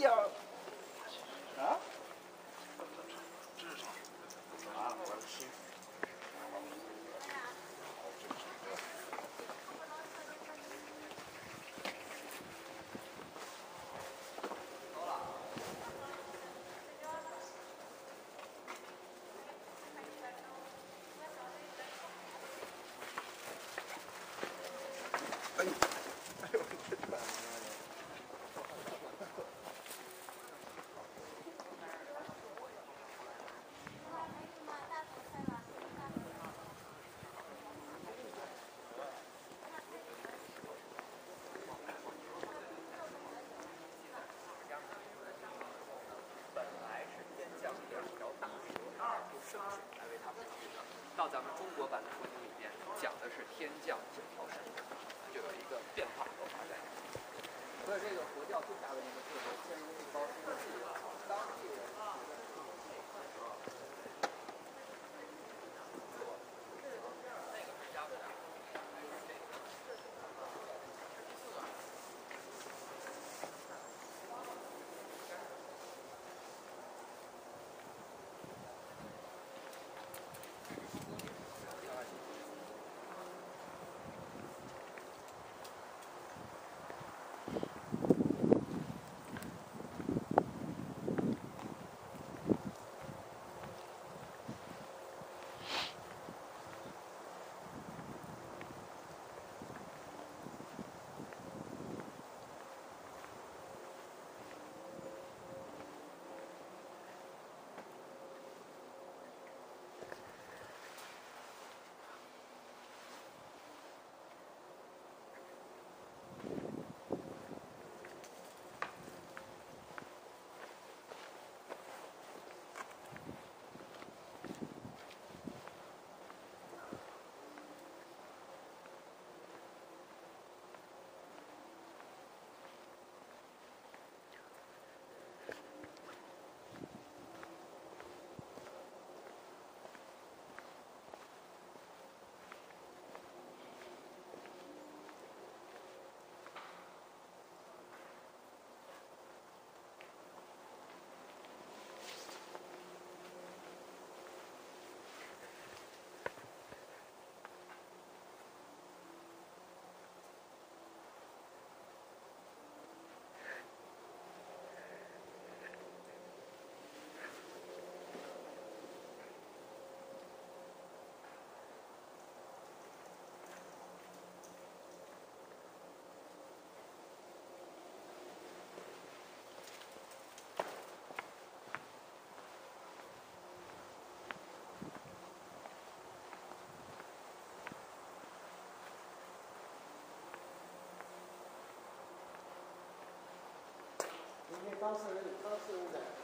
ja. 到咱们中国版的佛经里面讲的是天降九条神，就有一个变化和发展。所以这个佛教最大的一个特色，先入为高八四零九八四五九